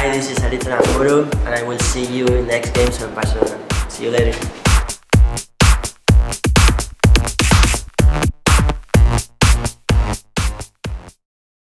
Hi, this is Alita Amuru, and I will see you in next games on Barcelona. See you later.